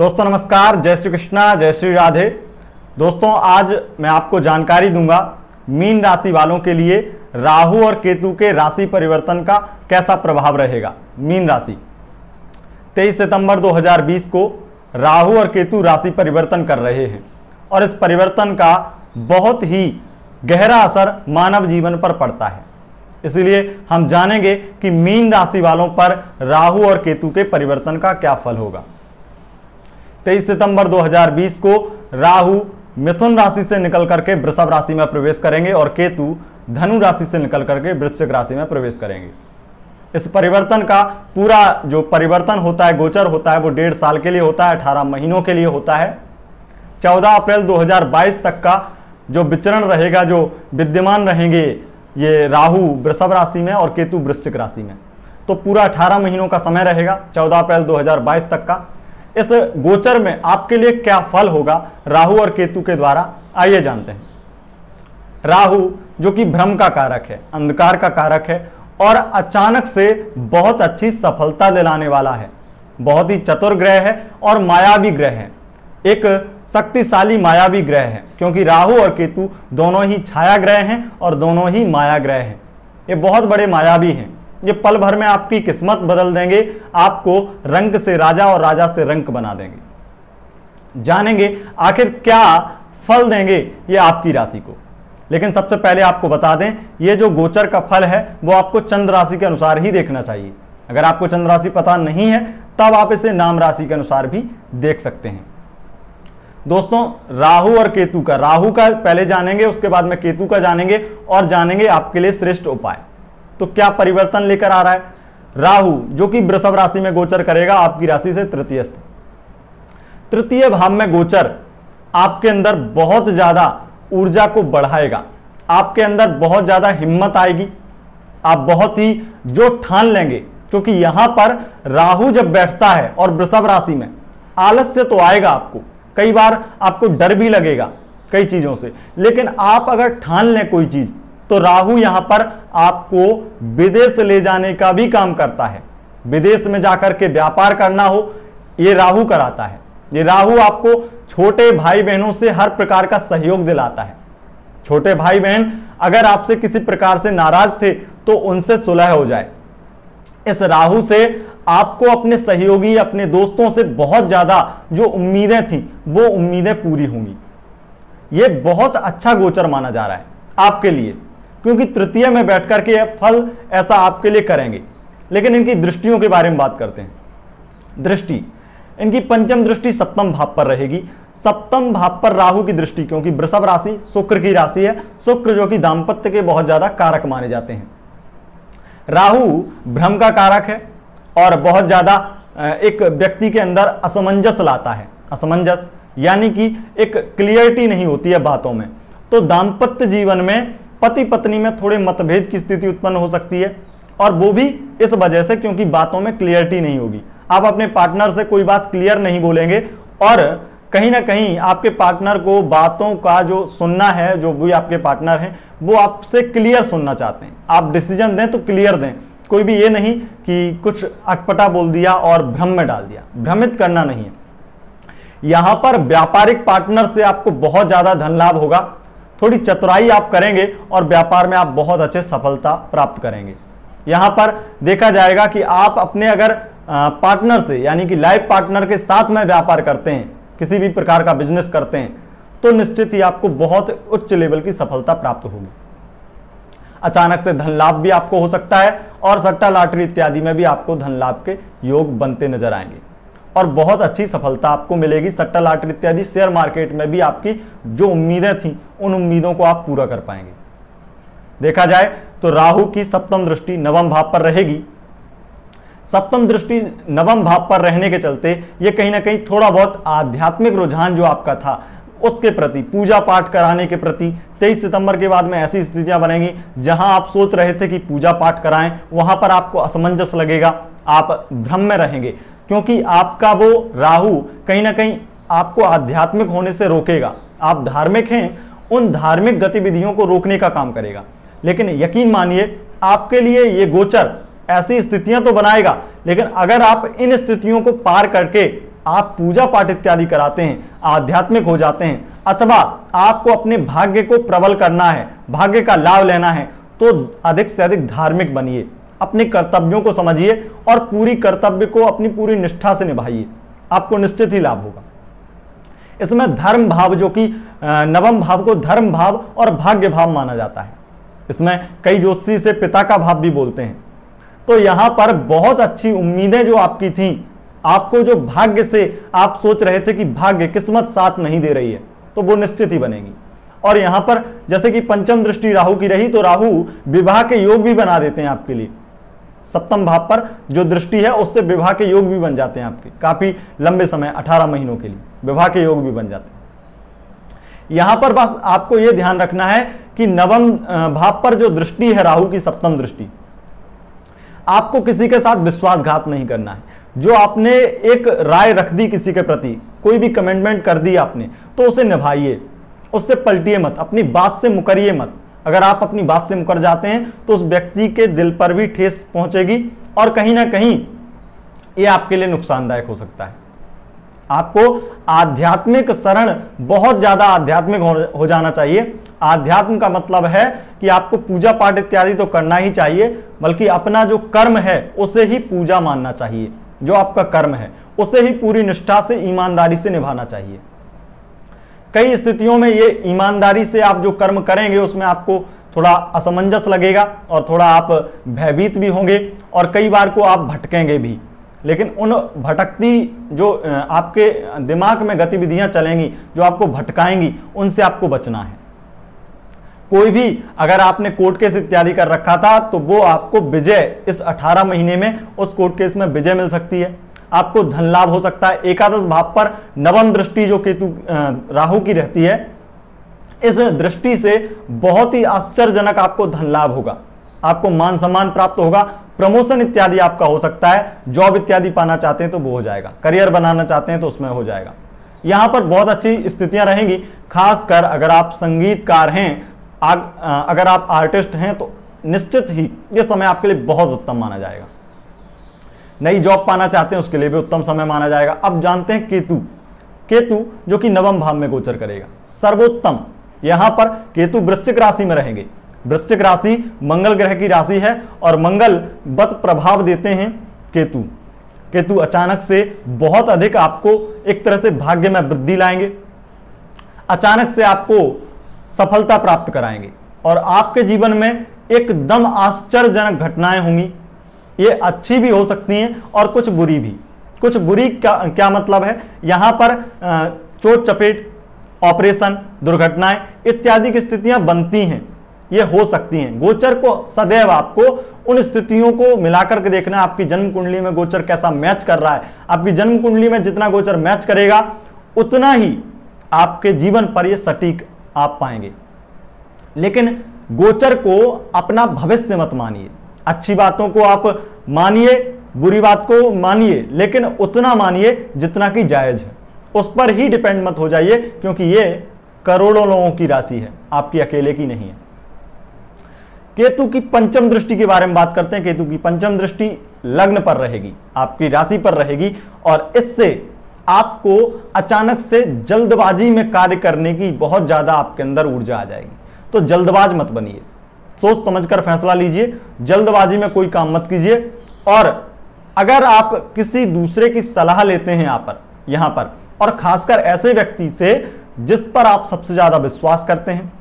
दोस्तों, नमस्कार। जय श्री कृष्णा, जय श्री राधे। दोस्तों, आज मैं आपको जानकारी दूँगा मीन राशि वालों के लिए राहु और केतु के राशि परिवर्तन का कैसा प्रभाव रहेगा मीन राशि। 23 सितंबर 2020 को राहु और केतु राशि परिवर्तन कर रहे हैं और इस परिवर्तन का बहुत ही गहरा असर मानव जीवन पर पड़ता है। इसलिए हम जानेंगे कि मीन राशि वालों पर राहु और केतु के परिवर्तन का क्या फल होगा। 23 सितंबर 2020 को राहु मिथुन राशि से निकल करके वृषभ राशि में प्रवेश करेंगे और केतु धनु राशि से निकल करके वृश्चिक राशि में प्रवेश करेंगे। इस परिवर्तन का पूरा जो परिवर्तन होता है, गोचर होता है, वो डेढ़ साल के लिए होता है, अठारह महीनों के लिए होता है। 14 अप्रैल 2022 तक का जो विचरण रहेगा, जो विद्यमान रहेंगे, ये राहु वृषभ राशि में और केतु वृश्चिक राशि में। तो पूरा 18 महीनों का समय रहेगा 14 अप्रैल 2022 तक का। इस गोचर में आपके लिए क्या फल होगा? राहु और केतु के द्वारा आइए जानते हैं। राहु, जो कि भ्रम का कारक है, अंधकार का कारक है, और अचानक से बहुत अच्छी सफलता दिलाने वाला है। बहुत ही चतुर ग्रह है और मायावी ग्रह है। एक शक्तिशाली मायावी ग्रह है, क्योंकि राहु और केतु दोनों ही छाया ग्रह हैं और दोनों ही माया ग्रह हैं। ये बहुत बड़े मायावी हैं। ये पल भर में आपकी किस्मत बदल देंगे, आपको रंग से राजा और राजा से रंक बना देंगे। जानेंगे आखिर क्या फल देंगे ये आपकी राशि को। लेकिन सबसे पहले आपको बता दें, ये जो गोचर का फल है, वो आपको चंद्र राशि के अनुसार ही देखना चाहिए। अगर आपको चंद्र राशि पता नहीं है, तब आप इसे नाम राशि के अनुसार भी देख सकते हैं। दोस्तों, राहु और केतु का। राहु का पहले जानेंगे, उसके बाद में केतु का जानेंगे और जानेंगे आपके लिए श्रेष्ठ उपाय। तो क्या परिवर्तन लेकर आ रहा है? राहु, जो कि वृषभ राशि में गोचर करेगा, आपकी राशि से तृतीय तृतीय भाव में गोचर आपके अंदर बहुत ज़्यादा ऊर्जा को बढ़ाएगा। आपके अंदर बहुत ज़्यादा हिम्मत आएगी। आप बहुत ही जो ठान लेंगे, क्योंकि यहाँ पर राहु जब बैठता है और वृषभ राशि में, आलस्य तो आएगा आपको। कई बार आपको डर भी लगेगा कई चीज़ों से। लेकिन आप अगर ठान लें कोई चीज़ तो राहु यहाँ पर आपको विदेश ले जाने का भी काम करता है। विदेश में जाकर के व्यापार करना हो, ये राहु कराता है। ये राहु आपको छोटे भाई बहनों से हर प्रकार का सहयोग दिलाता है। छोटे भाई बहन अगर आपसे किसी प्रकार से नाराज़ थे तो उनसे सुलह हो जाए। इस राहु से आपको अपने सहयोगी, अपने दोस्तों से बहुत ज़्यादा जो उम्मीदें थी, वो उम्मीदें पूरी होंगी। ये बहुत अच्छा गोचर माना जा रहा है आपके लिए। क्योंकि तृतीय में बैठ करके फल ऐसा आपके लिए करेंगे। लेकिन इनकी दृष्टियों के बारे में बात करते हैं। दृष्टि। इनकी पंचम दृष्टि सप्तम भाव पर रहेगी। सप्तम भाव पर राहु की दृष्टि, क्योंकि वृषभ राशि शुक्र की राशि है। शुक्र जो कि दाम्पत्य के बहुत ज़्यादा कारक माने जाते हैं। राहु भ्रम का कारक है और बहुत ज़्यादा एक व्यक्ति के अंदर असमंजस लाता है। असमंजस, यानी कि एक क्लियरिटी नहीं होती है बातों में। तो दाम्पत्य जीवन में पति पत्नी में थोड़े मतभेद की स्थिति उत्पन्न हो सकती है और वो भी इस वजह से क्योंकि बातों में क्लियरिटी नहीं होगी। आप अपने पार्टनर से कोई बात क्लियर नहीं बोलेंगे और कहीं ना कहीं आपके पार्टनर को बातों का जो सुनना है, जो भी आपके पार्टनर हैं, वो आपसे क्लियर सुनना चाहते हैं। आप डिसीज़न दें तो क्लियर दें। कोई भी ये नहीं कि कुछ अटपटा बोल दिया और भ्रम में डाल दिया। भ्रमित करना नहीं है। यहाँ पर व्यापारिक पार्टनर से आपको बहुत ज़्यादा धन लाभ होगा। थोड़ी चतुराई आप करेंगे और व्यापार में आप बहुत अच्छे सफलता प्राप्त करेंगे। यहाँ पर देखा जाएगा कि आप अपने अगर पार्टनर से, यानी कि लाइफ पार्टनर के साथ में व्यापार करते हैं, किसी भी प्रकार का बिज़नेस करते हैं तो निश्चित ही आपको बहुत उच्च लेवल की सफलता प्राप्त होगी। अचानक से धन लाभ भी आपको हो सकता है और सट्टा लॉटरी इत्यादि में भी आपको धन लाभ के योग बनते नज़र आएँगे। और बहुत अच्छी सफलता आपको मिलेगी। सट्टा लॉटरी इत्यादि शेयर मार्केट में भी आपकी जो उम्मीदें थी, उन उम्मीदों को आप पूरा कर पाएँगे। देखा जाए तो राहु की सप्तम दृष्टि नवम भाव पर रहेगी। सप्तम दृष्टि नवम भाव पर रहने के चलते ये कहीं ना कहीं थोड़ा बहुत आध्यात्मिक रुझान जो आपका था, उसके प्रति, पूजा पाठ कराने के प्रति 23 सितंबर के बाद में ऐसी स्थितियाँ बनेंगी, जहाँ आप सोच रहे थे कि पूजा पाठ कराएँ, वहाँ पर आपको असमंजस लगेगा, आप भ्रम में रहेंगे। क्योंकि आपका वो राहु कहीं ना कहीं आपको आध्यात्मिक होने से रोकेगा। आप धार्मिक हैं, उन धार्मिक गतिविधियों को रोकने का काम करेगा। लेकिन यकीन मानिए, आपके लिए ये गोचर ऐसी स्थितियाँ तो बनाएगा, लेकिन अगर आप इन स्थितियों को पार करके आप पूजा पाठ इत्यादि कराते हैं, आध्यात्मिक हो जाते हैं, अथवा आपको अपने भाग्य को प्रबल करना है, भाग्य का लाभ लेना है तो अधिक से अधिक धार्मिक बनिए। अपने कर्तव्यों को समझिए और पूरी कर्तव्य को अपनी पूरी निष्ठा से निभाइए। आपको निश्चित ही लाभ होगा। इसमें धर्म भाव जो कि नवम भाव को धर्म भाव और भाग्य भाव माना जाता है। इसमें कई ज्योतिषी से पिता का भाव भी बोलते हैं। तो यहाँ पर बहुत अच्छी उम्मीदें जो आपकी थी, आपको जो भाग्य से आप सोच रहे थे कि भाग्य किस्मत साथ नहीं दे रही है तो वो निश्चित ही बनेगी। और यहाँ पर जैसे कि पंचम दृष्टि राहु की रही तो राहु विवाह के योग भी बना देते हैं आपके लिए। सप्तम भाव पर जो दृष्टि है, उससे विवाह के योग भी बन जाते हैं आपके। काफ़ी लंबे समय 18 महीनों के लिए विवाह के योग भी बन जाते हैं। यहाँ पर बस आपको यह ध्यान रखना है कि नवम भाव पर जो दृष्टि है, राहु की सप्तम दृष्टि, आपको किसी के साथ विश्वासघात नहीं करना है। जो आपने एक राय रख दी किसी के प्रति, कोई भी कमेंटमेंट कर दी आपने तो उसे निभाइए, उससे पलटिए मत, अपनी बात से मुकरिए मत। अगर आप अपनी बात से मुकर जाते हैं तो उस व्यक्ति के दिल पर भी ठेस पहुंचेगी और कहीं ना कहीं ये आपके लिए नुकसानदायक हो सकता है। आपको आध्यात्मिक शरण बहुत ज़्यादा आध्यात्मिक हो, जाना चाहिए। आध्यात्म का मतलब है कि आपको पूजा पाठ इत्यादि तो करना ही चाहिए बल्कि अपना जो कर्म है उसे ही पूजा मानना चाहिए। जो आपका कर्म है उसे ही पूरी निष्ठा से ईमानदारी से निभाना चाहिए। कई स्थितियों में ये ईमानदारी से आप जो कर्म करेंगे, उसमें आपको थोड़ा असमंजस लगेगा और थोड़ा आप भयभीत भी होंगे और कई बार को आप भटकेंगे भी। लेकिन उन भटकती जो आपके दिमाग में गतिविधियाँ चलेंगी, जो आपको भटकाएँगी, उनसे आपको बचना है। कोई भी अगर आपने कोर्ट केस इत्यादि कर रखा था तो वो आपको विजय इस 18 महीने में उस कोर्ट केस में विजय मिल सकती है। आपको धन लाभ हो सकता है। एकादश भाव पर नवम दृष्टि जो केतु राहु की रहती है, इस दृष्टि से बहुत ही आश्चर्यजनक आपको धन लाभ होगा। आपको मान सम्मान प्राप्त होगा, प्रमोशन इत्यादि आपका हो सकता है। जॉब इत्यादि पाना चाहते हैं तो वो हो जाएगा। करियर बनाना चाहते हैं तो उसमें हो जाएगा। यहाँ पर बहुत अच्छी स्थितियाँ रहेंगी। खासकर अगर आप संगीतकार हैं अगर आप आर्टिस्ट हैं तो निश्चित ही यह समय आपके लिए बहुत उत्तम माना जाएगा। नई जॉब पाना चाहते हैं, उसके लिए भी उत्तम समय माना जाएगा। अब जानते हैं केतु। केतु जो कि नवम भाव में गोचर करेगा। सर्वोत्तम। यहाँ पर केतु वृश्चिक राशि में रहेंगे। वृश्चिक राशि मंगल ग्रह की राशि है और मंगल बत प्रभाव देते हैं केतु। केतु अचानक से बहुत अधिक आपको एक तरह से भाग्य में वृद्धि लाएँगे। अचानक से आपको सफलता प्राप्त कराएँगे और आपके जीवन में एकदम आश्चर्यजनक घटनाएँ होंगी। ये अच्छी भी हो सकती हैं और कुछ बुरी भी। कुछ बुरी क्या क्या मतलब है? यहाँ पर चोट चपेट, ऑपरेशन, दुर्घटनाएँ इत्यादि की स्थितियाँ बनती हैं। ये हो सकती हैं। गोचर को, सदैव आपको उन स्थितियों को मिलाकर के देखना आपकी जन्म कुंडली में गोचर कैसा मैच कर रहा है। आपकी जन्म कुंडली में जितना गोचर मैच करेगा, उतना ही आपके जीवन पर यह सटीक आप पाएँगे। लेकिन गोचर को अपना भविष्य मत मानिए। अच्छी बातों को आप मानिए, बुरी बात को मानिए, लेकिन उतना मानिए जितना कि जायज़ है। उस पर ही डिपेंड मत हो जाइए, क्योंकि ये करोड़ों लोगों की राशि है, आपकी अकेले की नहीं है। केतु की पंचम दृष्टि के बारे में बात करते हैं। केतु की पंचम दृष्टि लग्न पर रहेगी, आपकी राशि पर रहेगी, और इससे आपको अचानक से जल्दबाजी में कार्य करने की बहुत ज़्यादा आपके अंदर ऊर्जा आ जाएगी। तो जल्दबाज मत बनिए। सोच समझकर फैसला लीजिए, जल्दबाजी में कोई काम मत कीजिए और अगर आप किसी दूसरे की सलाह लेते हैं यहाँ पर यहाँ पर, और खासकर ऐसे व्यक्ति से जिस पर आप सबसे ज़्यादा विश्वास करते हैं,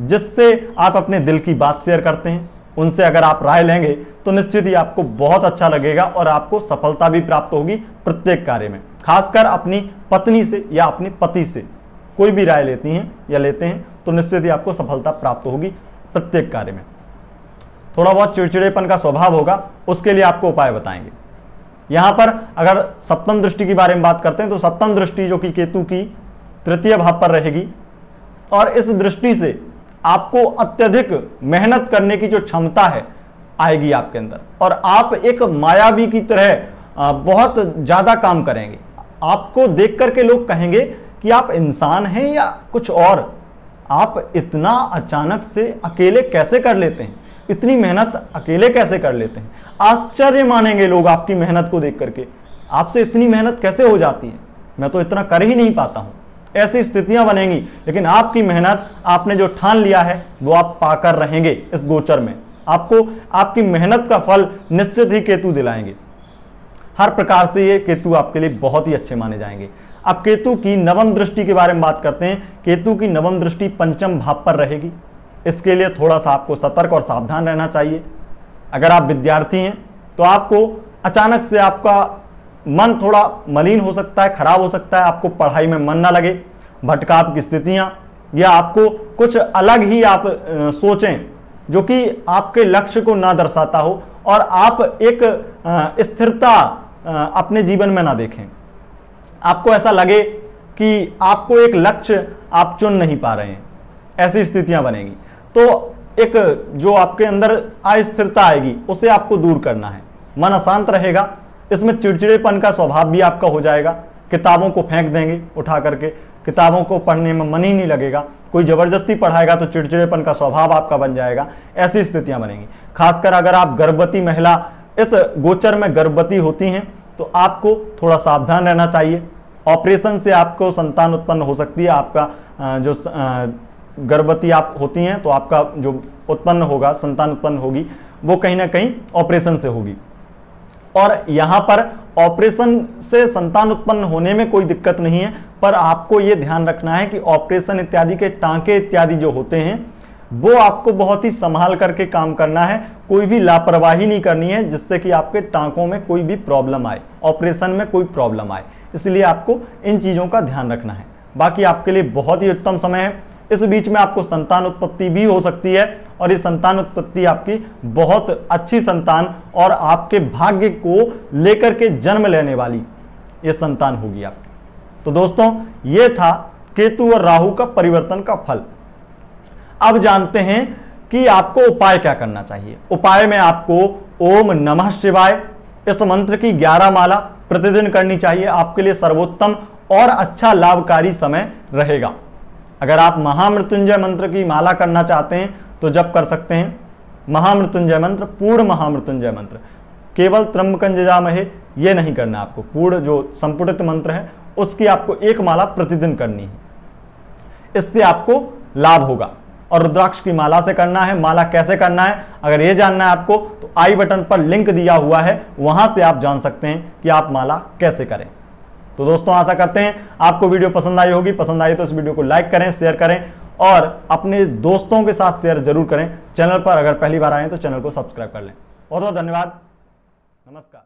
जिससे आप अपने दिल की बात शेयर करते हैं, उनसे अगर आप राय लेंगे तो निश्चित ही आपको बहुत अच्छा लगेगा और आपको सफलता भी प्राप्त होगी प्रत्येक कार्य में। खासकर अपनी पत्नी से या अपने पति से कोई भी राय लेती हैं या लेते हैं तो निश्चित ही आपको सफलता प्राप्त होगी प्रत्येक कार्य में। थोड़ा बहुत चिड़चिड़ेपन का स्वभाव होगा, उसके लिए आपको उपाय बताएँगे। यहाँ पर अगर सप्तम दृष्टि के बारे में बात करते हैं तो सप्तम दृष्टि जो कि केतु की तृतीय भाव पर रहेगी, और इस दृष्टि से आपको अत्यधिक मेहनत करने की जो क्षमता है, आएगी आपके अंदर। और आप एक मायावी की तरह बहुत ज़्यादा काम करेंगे। आपको देख करके लोग कहेंगे कि आप इंसान हैं या कुछ और। आप इतना अचानक से अकेले कैसे कर लेते हैं? इतनी मेहनत अकेले कैसे कर लेते हैं? आश्चर्य मानेंगे लोग आपकी मेहनत को देख करके। आपसे इतनी मेहनत कैसे हो जाती है? मैं तो इतना कर ही नहीं पाता हूँ। ऐसी स्थितियाँ बनेंगी, लेकिन आपकी मेहनत आपने जो ठान लिया है, वो आप पाकर रहेंगे इस गोचर में। आपको आपकी मेहनत का फल निश्चित ही केतु दिलाएँगे। हर प्रकार से ये केतु आपके लिए बहुत ही अच्छे माने जाएँगे। अब केतु की नवम दृष्टि के बारे में बात करते हैं। केतु की नवम दृष्टि पंचम भाव पर रहेगी। इसके लिए थोड़ा सा आपको सतर्क और सावधान रहना चाहिए। अगर आप विद्यार्थी हैं तो आपको अचानक से आपका मन थोड़ा मलिन हो सकता है, खराब हो सकता है, आपको पढ़ाई में मन ना लगे, भटकाव की स्थितियाँ, या आपको कुछ अलग ही आप सोचें जो कि आपके लक्ष्य को ना दर्शाता हो और आप एक स्थिरता अपने जीवन में ना देखें। आपको ऐसा लगे कि आपको एक लक्ष्य आप चुन नहीं पा रहे हैं। ऐसी स्थितियाँ बनेगी। तो एक जो आपके अंदर अस्थिरता आएगी, उसे आपको दूर करना है। मन अशांत रहेगा, इसमें चिड़चिड़ेपन का स्वभाव भी आपका हो जाएगा। किताबों को फेंक देंगे उठा करके, किताबों को पढ़ने में मन ही नहीं लगेगा। कोई ज़बरदस्ती पढ़ाएगा तो चिड़चिड़ेपन का स्वभाव आपका बन जाएगा। ऐसी स्थितियाँ बनेंगी। खासकर अगर आप गर्भवती महिला, इस गोचर में गर्भवती होती हैं तो आपको थोड़ा सावधान रहना चाहिए। ऑपरेशन से आपको संतान उत्पन्न हो सकती है, आपका जो गर्भवती आप होती हैं तो आपका जो उत्पन्न होगा, संतान उत्पन्न होगी, वो कहीं ना कहीं ऑपरेशन से होगी। और यहाँ पर ऑपरेशन से संतान उत्पन्न होने में कोई दिक्कत नहीं है, पर आपको यह ध्यान रखना है कि ऑपरेशन इत्यादि के टांके इत्यादि जो होते हैं, वो आपको बहुत ही संभाल करके काम करना है, कोई भी लापरवाही नहीं करनी है, जिससे कि आपके टांकों में कोई भी प्रॉब्लम आए, ऑपरेशन में कोई प्रॉब्लम आए। इसलिए आपको इन चीज़ों का ध्यान रखना है। बाकी आपके लिए बहुत ही उत्तम समय है। इस बीच में आपको संतान उत्पत्ति भी हो सकती है और ये संतान उत्पत्ति आपकी बहुत अच्छी संतान और आपके भाग्य को लेकर के जन्म लेने वाली ये संतान होगी आपकी। तो दोस्तों, ये था केतु और राहु का परिवर्तन का फल। अब जानते हैं कि आपको उपाय क्या करना चाहिए। उपाय में आपको ओम नमः शिवाय, इस मंत्र की ग्यारह माला प्रतिदिन करनी चाहिए। आपके लिए सर्वोत्तम और अच्छा लाभकारी समय रहेगा। अगर आप महामृत्युंजय मंत्र की माला करना चाहते हैं तो जब कर सकते हैं। महामृत्युंजय मंत्र, पूर्ण महामृत्युंजय मंत्र। केवल त्रम्बकंजामहे ये नहीं करना आपको। पूर्ण जो संपुटित मंत्र है, उसकी आपको एक माला प्रतिदिन करनी है। इससे आपको लाभ होगा। और रुद्राक्ष की माला से करना है, माला कैसे करना है, अगर ये जानना है आपको तो आई बटन पर लिंक दिया हुआ है, वहाँ से आप जान सकते हैं कि आप माला कैसे करें। तो दोस्तों, आशा करते हैं आपको वीडियो पसंद आई होगी। पसंद आई तो इस वीडियो को लाइक करें, शेयर करें और अपने दोस्तों के साथ शेयर ज़रूर करें। चैनल पर अगर पहली बार आए तो चैनल को सब्सक्राइब कर लें। बहुत बहुत धन्यवाद। नमस्कार।